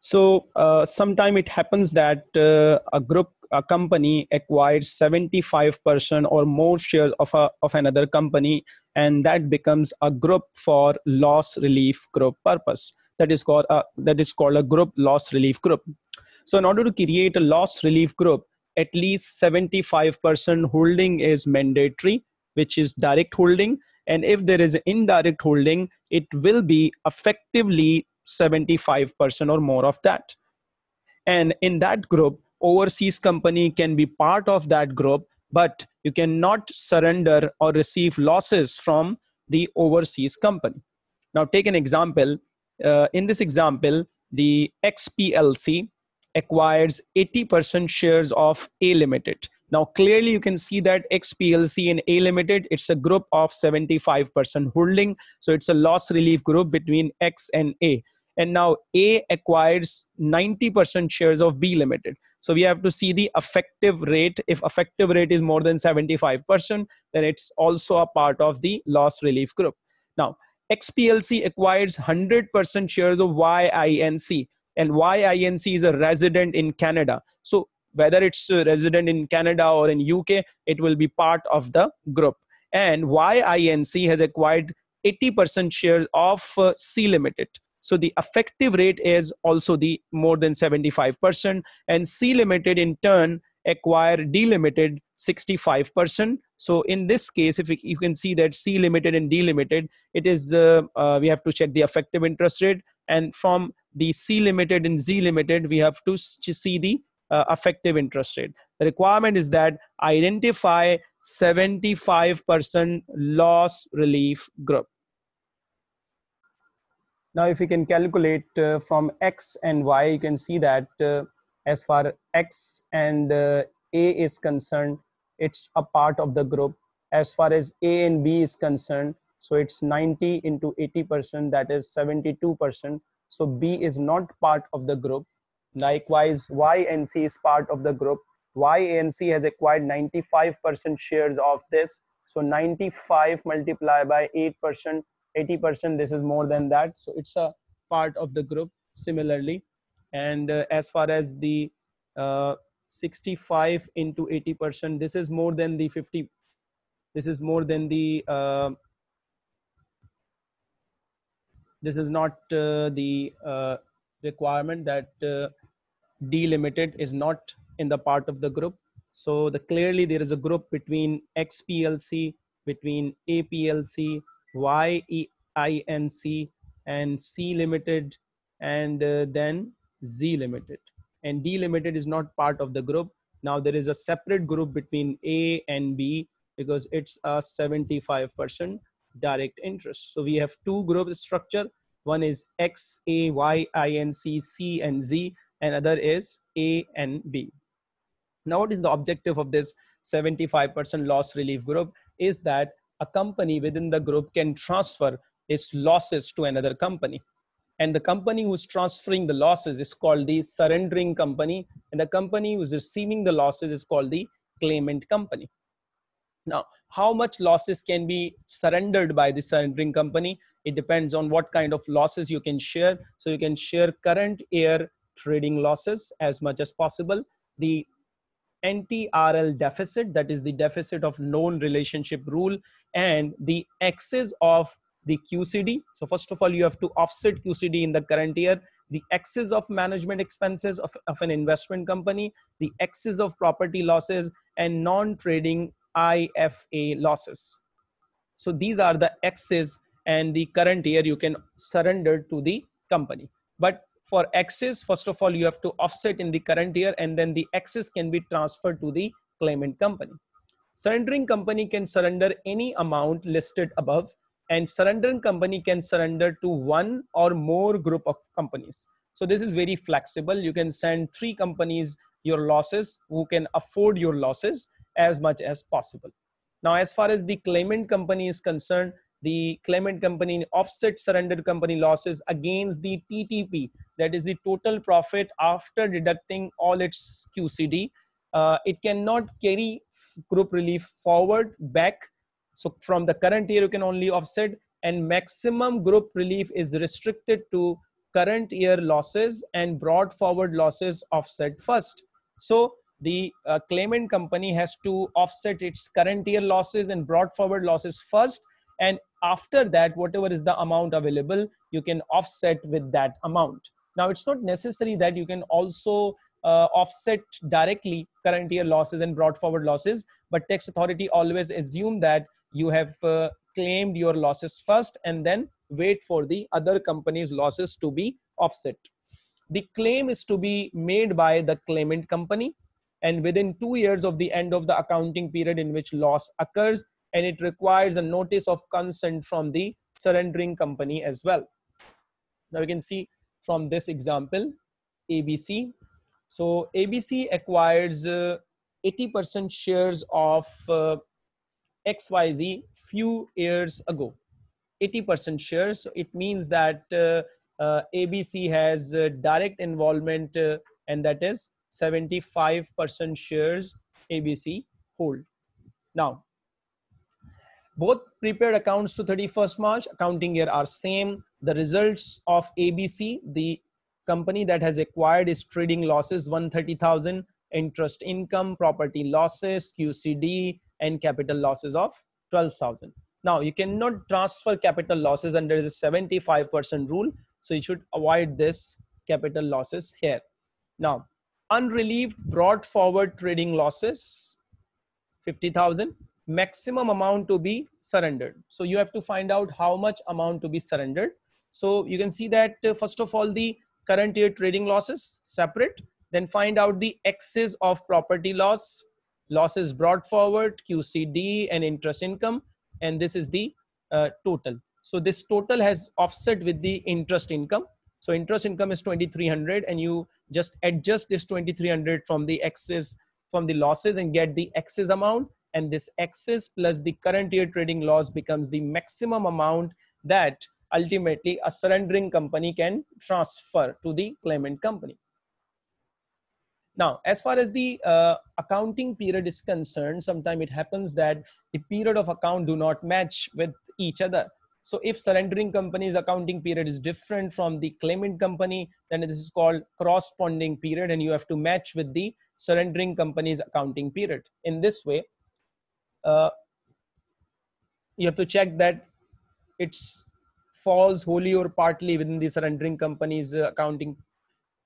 So uh, sometime it happens that uh, a group, a company acquires 75% or more shares of, a, of another company, and that becomes a group for loss relief group purpose. That is called a, that is called a group loss relief group. So in order to create a loss relief group, at least 75% holding is mandatory, which is direct holding. And if there is indirect holding, it will be effectively 75% or more of that. And in that group, overseas company can be part of that group, but you cannot surrender or receive losses from the overseas company. Now, take an example. Uh, in this example, the XPLC acquires 80% shares of A Limited. Now, clearly you can see that XPLC and A Limited, it's a group of 75% holding. So it's a loss relief group between X and A and now A acquires 90% shares of B Limited. So we have to see the effective rate. If effective rate is more than 75%, then it's also a part of the loss relief group. Now, XPLC acquires 100% shares of YINC, and YINC is a resident in Canada. So whether it's a resident in Canada or in UK, it will be part of the group. And YINC has acquired 80% shares of uh, C Limited. So the effective rate is also the more than 75% and C limited in turn acquire D limited 65%. So in this case, if you can see that C limited and D limited, it is, uh, uh, we have to check the effective interest rate and from the C limited and Z limited, we have to see the uh, effective interest rate. The requirement is that identify 75% loss relief group. Now, if we can calculate uh, from X and Y, you can see that uh, as far X and uh, A is concerned, it's a part of the group. As far as A and B is concerned, so it's 90 into 80%, that is 72%. So B is not part of the group. Likewise, YNC is part of the group. YNC has acquired 95% shares of this. So 95 multiplied by 8% 80% this is more than that so it's a part of the group similarly and uh, as far as the uh, 65 into 80% this is more than the 50 this is more than the uh, this is not uh, the uh, requirement that uh, D limited is not in the part of the group so the clearly there is a group between XPLC between APLC YEINC, and C limited and uh, then Z limited. And D limited is not part of the group. Now there is a separate group between A and B because it's a 75% direct interest. So we have two group structure. One is X, A, Y, I, N, C, C, and Z, and other is A and B. Now what is the objective of this 75% loss relief group is that a company within the group can transfer its losses to another company. And the company who's transferring the losses is called the surrendering company. And the company who's receiving the losses is called the claimant company. Now, how much losses can be surrendered by the surrendering company? It depends on what kind of losses you can share. So you can share current year trading losses as much as possible. The NTRL deficit, that is the deficit of loan relationship rule, and the excess of the QCD. So first of all, you have to offset QCD in the current year, the excess of management expenses of, of an investment company, the excess of property losses, and non-trading IFA losses. So these are the excess and the current year you can surrender to the company. But for excess, first of all, you have to offset in the current year and then the excess can be transferred to the claimant company. Surrendering company can surrender any amount listed above and surrendering company can surrender to one or more group of companies. So this is very flexible. You can send three companies your losses who can afford your losses as much as possible. Now, as far as the claimant company is concerned, the claimant company offset surrendered company losses against the TTP, that is the total profit after deducting all its QCD. Uh, it cannot carry group relief forward back. So from the current year, you can only offset and maximum group relief is restricted to current year losses and brought forward losses offset first. So the uh, claimant company has to offset its current year losses and brought forward losses first. And after that, whatever is the amount available, you can offset with that amount. Now, it's not necessary that you can also uh, offset directly current year losses and brought forward losses, but tax authority always assume that you have uh, claimed your losses first and then wait for the other company's losses to be offset. The claim is to be made by the claimant company and within two years of the end of the accounting period in which loss occurs and it requires a notice of consent from the surrendering company as well. Now we can see from this example, ABC. So ABC acquires 80% uh, shares of uh, XYZ few years ago. 80% shares. So it means that uh, uh, ABC has uh, direct involvement uh, and that is 75% shares ABC hold. Now, both prepared accounts to 31st March accounting year are same. The results of ABC, the company that has acquired is trading losses 130,000, interest income, property losses, QCD, and capital losses of 12,000. Now you cannot transfer capital losses under the 75% rule. So you should avoid this capital losses here. Now, unrelieved brought forward trading losses, 50,000 maximum amount to be surrendered. So you have to find out how much amount to be surrendered. So you can see that uh, first of all, the current year trading losses separate, then find out the excess of property loss, losses brought forward, QCD and interest income. And this is the uh, total. So this total has offset with the interest income. So interest income is 2300 and you just adjust this 2300 from the excess from the losses and get the excess amount and this excess plus the current year trading loss becomes the maximum amount that ultimately a surrendering company can transfer to the claimant company. Now, as far as the uh, accounting period is concerned, sometimes it happens that the period of account do not match with each other. So if surrendering company's accounting period is different from the claimant company, then this is called corresponding period and you have to match with the surrendering company's accounting period. In this way, uh, you have to check that it falls wholly or partly within the surrendering company's uh, accounting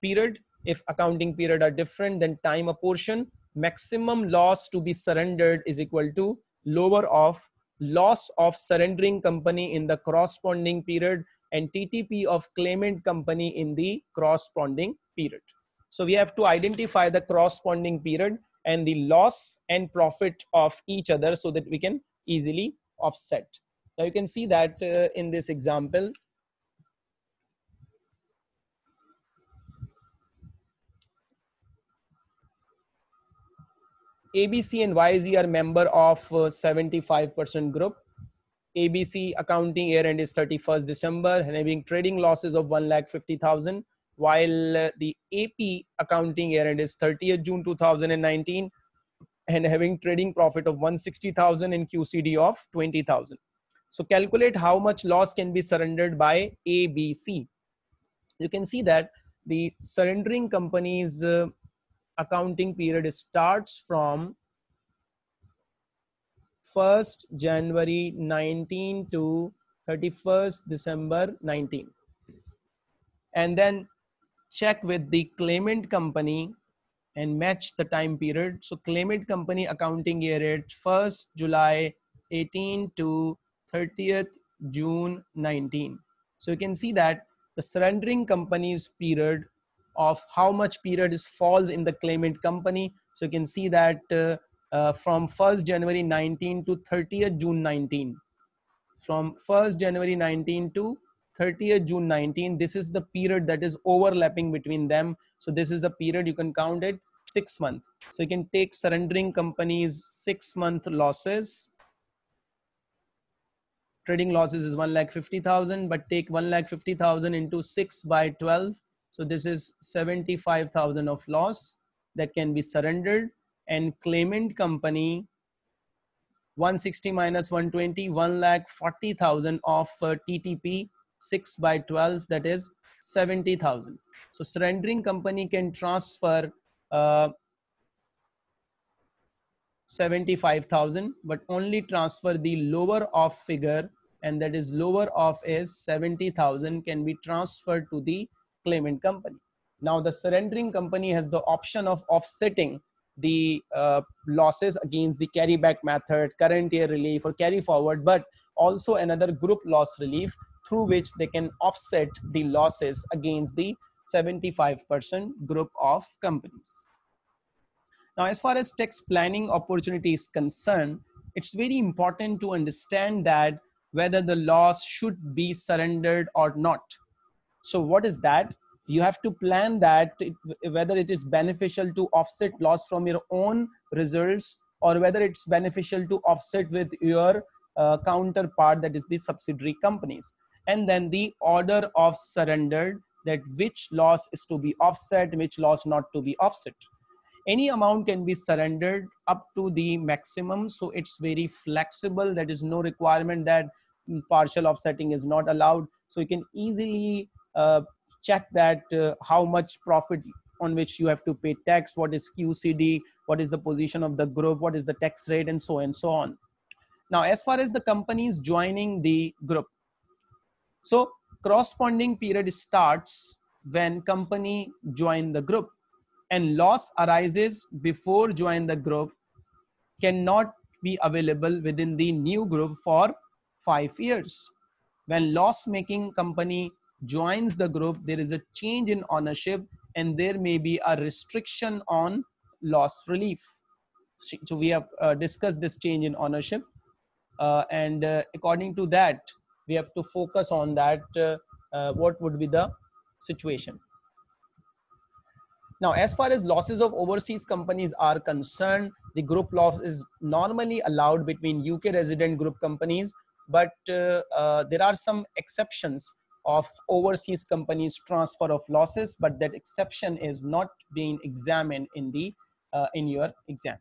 period. If accounting period are different, then time apportion maximum loss to be surrendered is equal to lower of loss of surrendering company in the corresponding period and TTP of claimant company in the corresponding period. So we have to identify the corresponding period and the loss and profit of each other so that we can easily offset. Now you can see that uh, in this example, ABC and YZ are member of 75% uh, group. ABC accounting year end is 31st December and having trading losses of 1,50,000 while uh, the AP accounting year end is 30th June 2019 and having trading profit of 160,000 and QCD of 20,000. So calculate how much loss can be surrendered by ABC. You can see that the surrendering company's uh, accounting period starts from 1st January 19 to 31st December 19 and then check with the claimant company and match the time period so claimant company accounting year at 1st July 18 to 30th June 19 so you can see that the surrendering company's period of how much period is falls in the claimant company. So you can see that uh, uh, from 1st January 19 to 30th June 19. From 1st January 19 to 30th June 19, this is the period that is overlapping between them. So this is the period you can count it six months. So you can take surrendering companies six month losses. Trading losses is 1 lakh 50,000, but take 1 lakh 50,000 into 6 by 12 so this is 75,000 of loss that can be surrendered and claimant company 160 minus 120, 1 lakh 40,000 of uh, TTP 6 by 12 that is 70000 so surrendering company can transfer uh, 75000 but only transfer the lower off figure and that is lower off is 70000 can be transferred to the claimant company. Now the surrendering company has the option of offsetting the uh, losses against the carryback method, current year relief or carry forward, but also another group loss relief through which they can offset the losses against the 75% group of companies. Now, as far as tax planning opportunity is concerned, it's very important to understand that whether the loss should be surrendered or not. So what is that? you have to plan that whether it is beneficial to offset loss from your own results or whether it's beneficial to offset with your uh, counterpart that is the subsidiary companies and then the order of surrendered that which loss is to be offset which loss not to be offset. Any amount can be surrendered up to the maximum so it's very flexible. That is no requirement that partial offsetting is not allowed. So you can easily uh, check that uh, how much profit on which you have to pay tax, what is QCD, what is the position of the group, what is the tax rate, and so on and so on. Now, as far as the companies joining the group, so corresponding period starts when company join the group and loss arises before join the group cannot be available within the new group for five years. When loss making company joins the group, there is a change in ownership and there may be a restriction on loss relief. So we have uh, discussed this change in ownership. Uh, and uh, according to that, we have to focus on that, uh, uh, what would be the situation. Now, as far as losses of overseas companies are concerned, the group loss is normally allowed between UK resident group companies, but uh, there are some exceptions of overseas companies transfer of losses, but that exception is not being examined in the uh, in your exam.